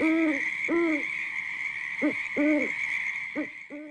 mm mm mm mm, mm, mm, mm.